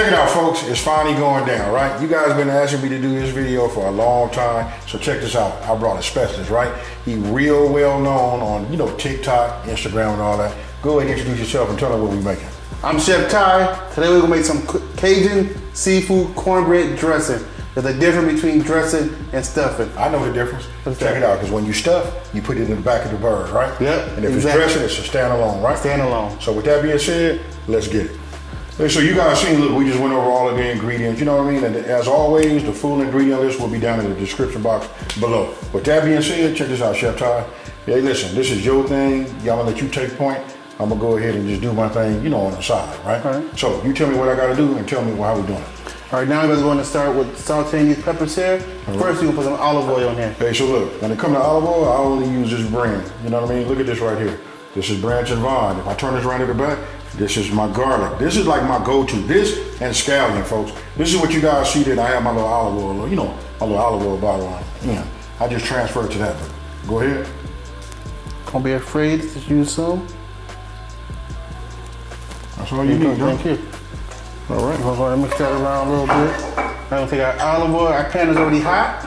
Check it out, folks. It's finally going down, right? You guys been asking me to do this video for a long time, so check this out. I brought a specialist, right? He real well known on, you know, TikTok, Instagram, and all that. Go ahead and introduce yourself and tell them what we're making. I'm Chef Ty. Today we're gonna make some Cajun seafood cornbread dressing. There's a difference between dressing and stuffing. I know the difference. Check it out, because when you stuff, you put it in the back of the bird, right? Yep, And if exactly. it's dressing, it's a standalone, right? Standalone. So with that being said, let's get it. Hey, So you guys seen, look, we just went over all of the ingredients, you know what I mean? And as always, the full ingredient list will be down in the description box below. With that being said, check this out, Chef Ty. Hey, listen, this is your thing. Y'all gonna let you take point. I'm gonna go ahead and just do my thing, you know, on the side, right? Right. So you tell me what I gotta do and tell me how we're doing it. All right, now we're gonna start with sauteing these peppers here. First, you're gonna put some olive oil in here. Hey, so look, when it comes to olive oil, I only use this brand. You know what I mean? Look at this right here. This is Branch and Vine. If I turn this around to the back, this is my garlic. This is like my go-to. This and scallion, folks. This is what you guys see that I have my little olive oil, you know, my little olive oil bottle on. Yeah, I just transferred to that. Go ahead. Don't be afraid to use some. That's all you need, huh? Thank you. All right. I'm gonna mix that around a little bit. I'm gonna take our olive oil. Our pan is already hot.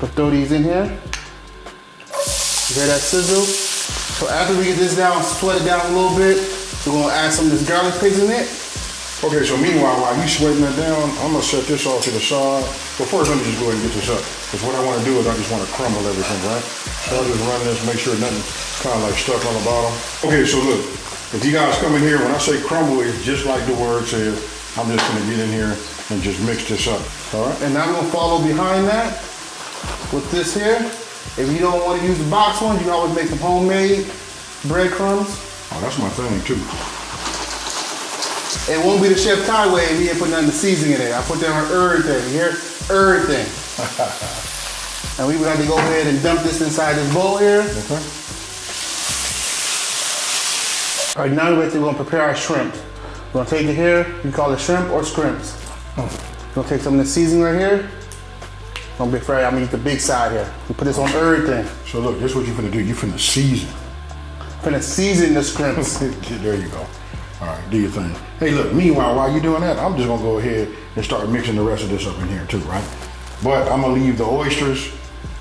We'll throw these in here. You hear that sizzle? So after we get this down, sweat it down a little bit, we're gonna add some of this garlic paste in it. Okay, so meanwhile, while you sweating that down, I'm gonna set this off to the side. But first, let me just go ahead and get this up. Because what I wanna do is I just wanna crumble everything, right? So I'll just run this, make sure nothing kind of like stuck on the bottom. Okay, so look, if you guys come in here, when I say crumble, it's just like the word says. I'm just gonna get in here and just mix this up, all right? And now we're gonna follow behind that with this here. If you don't want to use the box ones, you can always make some homemade breadcrumbs. Oh, that's my thing too. It won't be the Chef Ty way if you didn't put nothing to seasoning in it. I put down everything, you hear? Everything. and we would have to go ahead and dump this inside this bowl here. Okay? All right, now we're gonna prepare our shrimp. We're gonna take it here, you call it shrimp or scrimps. Oh. We're gonna take some of the seasoning right here. Don't be afraid, I'm gonna eat the big side here. We put this on everything. So look, this is what you're gonna do. You're finna season. Finna season the scrimps. there you go. All right, do your thing. Hey, look, meanwhile, while you're doing that, I'm just gonna go ahead and start mixing the rest of this up in here too, right? But I'm gonna leave the oysters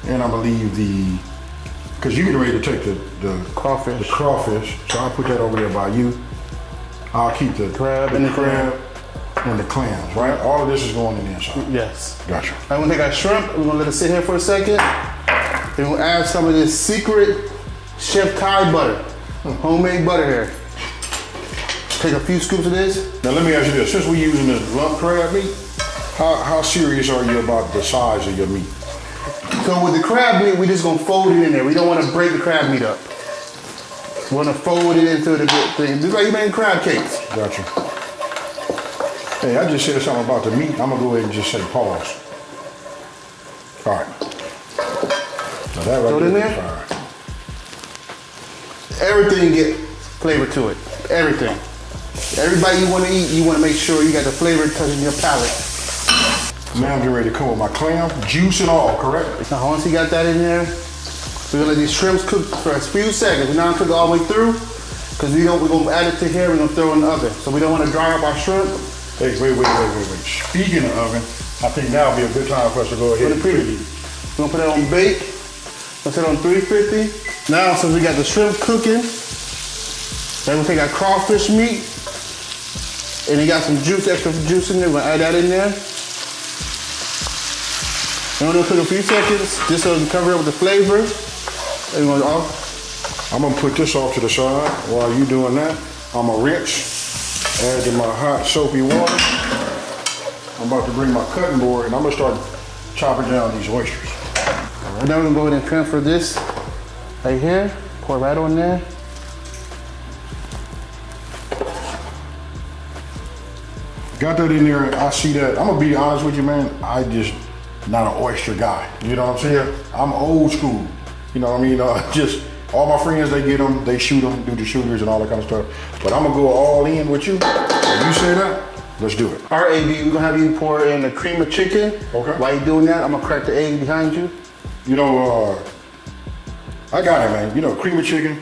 and I'm gonna leave the, cause you're getting ready to take the, the Crawfish. the crawfish. So I'll put that over there by you. I'll keep the Crab and the crab and the clams, right? All of this is going in the inside. Yes. Gotcha. I'm gonna take our shrimp, we're gonna let it sit here for a second. Then we'll add some of this secret Chef Ty butter, homemade butter here. Take a few scoops of this. Now let me ask you this: since we're using this lump crab meat, how, how serious are you about the size of your meat? So with the crab meat, we're just gonna fold it in there. We don't wanna break the crab meat up. We wanna fold it into the big thing, just like you make crab cakes. Gotcha. Hey, I just said something about the meat. I'm gonna go ahead and just say pause. All right. Now that right Throw it in there there? is fire. Everything get flavor to it. Everything. Everybody you wanna eat, you wanna make sure you got the flavor touching your palate. Now I'm getting ready to come with my clam, juice and all, correct? Now once you got that in there, we're gonna let these shrimps cook for a few seconds. We're not gonna cook all the way through, because we don't, we're gonna add it to here, we're gonna throw it in the oven. So we don't wanna dry up our shrimp. Hey, wait, wait, wait, wait, wait. Speaking of oven, I think now would be a good time for us to go ahead Put and it preview. We're gonna put it on bake. Let's set it on 350. Now, since we got the shrimp cooking, then we'll take our crawfish meat, and it got some juice, extra juice in there. We're gonna add that in there. And we're gonna cook a few seconds, just so we can cover it with the flavor. And we're gonna off. I'm gonna put this off to the side while you're doing that. I'm gonna rinse, add to my hot soapy water. I'm about to bring my cutting board and I'm gonna start chopping down these oysters. And then we're gonna go ahead and transfer this right here. Pour right on there. Got that in there, I see that. I'm gonna be honest with you, man. I just not an oyster guy. You know what I'm saying? I'm old school. You know what I mean? Uh, just all my friends, they get them, they shoot them, do the shooters and all that kind of stuff. But I'm gonna go all in with you. If you say that, let's do it. All right, AB, we're gonna have you pour in the cream of chicken. Okay. While you're doing that, I'm gonna crack the egg behind you. You know, uh, I got it, man. You know, cream of chicken.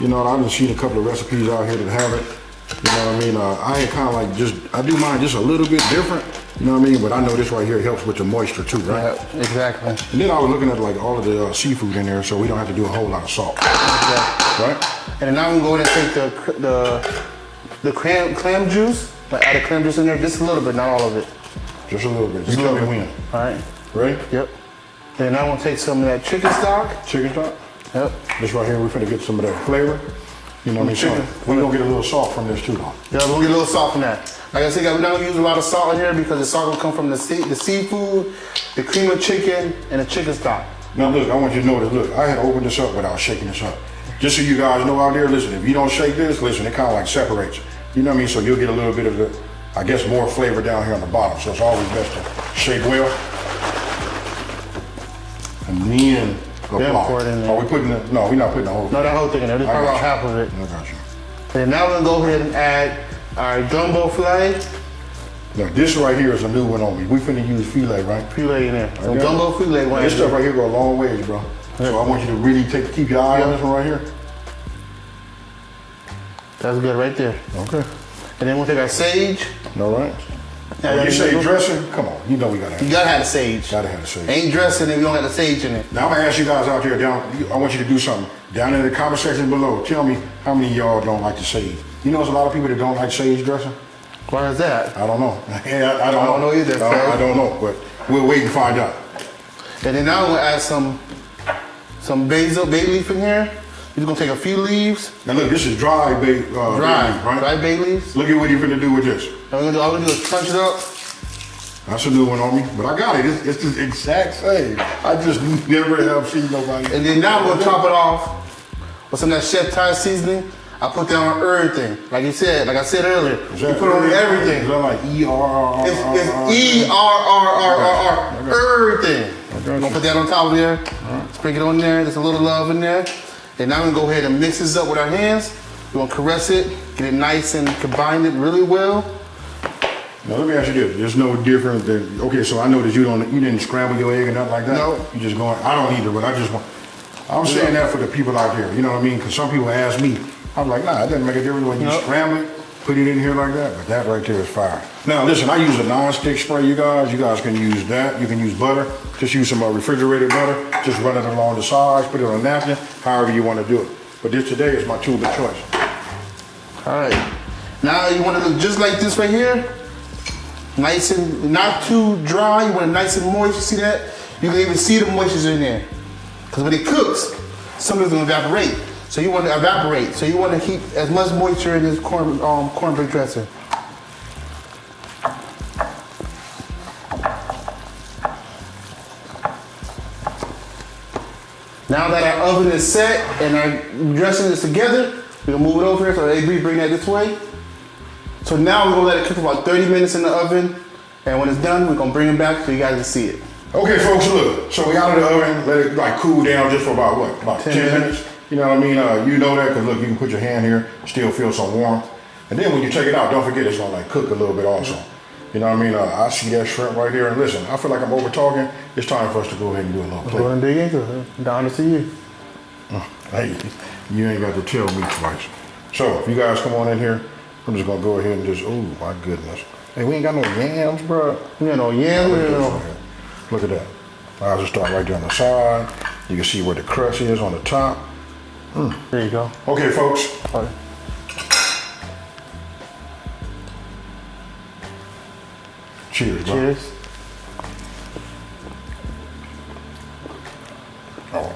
You know, I've seen a couple of recipes out here that have it. You know what I mean? Uh, I ain't kind of like just, I do mine just a little bit different. You know what I mean? But I know this right here helps with the moisture too, right? Yeah, exactly. And then I was looking at like all of the uh, seafood in there, so we don't have to do a whole lot of salt, Yeah. right? And then I'm going to take the the the clam clam juice, like add the clam juice in there, just a little bit, not all of it. Just a little bit. Just You a tell me little when. bit. All right. Ready? Yep. Then I'm gonna take some of that chicken stock. Chicken stock. Yep. This right here, we're gonna get some of that flavor. You know what I mean? So Chicken. we gonna get a little salt from this too, though. Yeah, we'll get a little salt from that. Like I said, we're not gonna use a lot of salt in here because the salt will come from the sea, the seafood, the cream of chicken, and the chicken stock. Now look, I want you to know this. Look, I had to open this up without shaking this up. Just so you guys know out there, listen, if you don't shake this, listen, it kind of like separates. You know what I mean? So you'll get a little bit of the, I guess, more flavor down here on the bottom. So it's always best to shake well. And then apply. Then pour it in there. Are we putting no, we're not putting the whole No, that whole thing in there. Just about half of it. I got you. And now we're gonna go ahead and add our gumbo filé Now this right here is a new one on me. We finna use filé, right? filé in there. So Okay. gumbo filé. we're This stuff right here go a long ways, bro. So I want you to really take keep your eye on this one right here. That's good right there. Okay. And then we'll take our sage. All right. Yeah, when you say dressing, come on, you know we gotta have, You gotta have the sage. gotta have the sage. Ain't dressing if you don't have the sage in it. Now I'm gonna ask you guys out there down. I want you to do something down in the comment section below. Tell me how many of y'all don't like the sage. You know, there's a lot of people that don't like sage dressing. Why is that? I don't know. Yeah, I, don't, I don't know either, I, I don't know, but we'll wait and find out. And then now we're gonna add some some basil, bay leaf in here. You're gonna take a few leaves, Now look, this is dry bay, uh, dry, bay leaf, right? dry bay leaves. Look at what you're gonna do with this. We're gonna do all we're gonna do is crunch it up. That's a new one on me, but I got it. It's, it's the exact same. I just never have seen nobody. And then now I'm gonna top it off with some of that Chef Ty seasoning. I put that on everything. Like you said, like I said earlier, you put it on Is everything. that like E R R R? It's, R, it's R? E R R R R R. Everything. I'm gonna put that on top of there. Sprinkle it on there. There's a little love in there. And now we're gonna go ahead and mix this up with our hands. We're gonna caress it, get it nice and combine it really well. Now let me ask you this: There's no different than okay. So I know that you don't, you didn't scramble your egg or nothing like that. No. You just going. I don't either, but I just want. I'm saying that for the people out here. You know what I mean? Because some people ask me. I'm like, nah, it doesn't make a difference when you No. scramble it, put it in here like that. But that right there is fire. Now listen, I use a non-stick spray. You guys, you guys can use that. You can use butter. Just use some uh, refrigerated butter. Just run it along the sides. Put it on a napkin. However you want to do it. But this today is my tool of choice. All right. Now you want to look just like this right here. Nice and not too dry. You want it nice and moist. You see that? You can even see the moisture in there. Because when it cooks, some of it's gonna evaporate. So you want to evaporate. So you want to keep as much moisture in this corn um, cornbread dressing. Now that our oven is set and our dressing is together, we're gonna move it over here. So AB, bring that this way. So now we're gonna let it cook for about 30 minutes in the oven. And when it's done, we're gonna bring it back so you guys can see it. Okay, folks, look. So we out of the oven, let it like cool down just for about what? About 10, 10 minutes. minutes. You know what I mean? Uh, you know that because look, you can put your hand here, still feel some warmth. And then when you take it out, don't forget it's gonna like cook a little bit also. You know what I mean? Uh, I see that shrimp right here, And listen, I feel like I'm over talking. It's time for us to go ahead and do a little Go play. and dig into it. Down to see you. Hey, you ain't got to tell me twice. So if you guys come on in here, I'm just gonna go ahead and just, oh my goodness. Hey, we ain't got no yams, bro. You know, yeah, you know. Look at that. I'll just start right there on the side. You can see where the crust is on the top. Hmm. There you go. Okay, folks. All right. Cheers, bro. Cheers. Oh,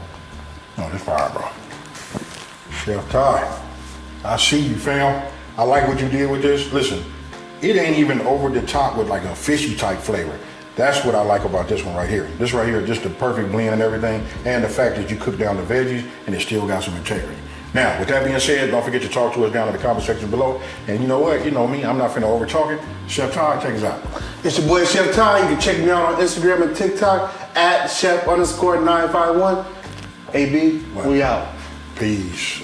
oh, this fire, bro. Chef Ty, I see you, fam. I like what you did with this. Listen, it ain't even over the top with like a fishy type flavor. That's what I like about this one right here. This right here is just the perfect blend and everything, and the fact that you cook down the veggies and it still got some integrity. Now, with that being said, don't forget to talk to us down in the comment section below. And you know what? You know me, I'm not finna over talk it. Chef Ty, take us out. It's your boy Chef Ty. You can check me out on Instagram and TikTok at chef underscore 951. AB, we out. Peace.